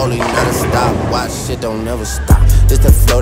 Rolling non-stop, watch shit don't never stop. This the flow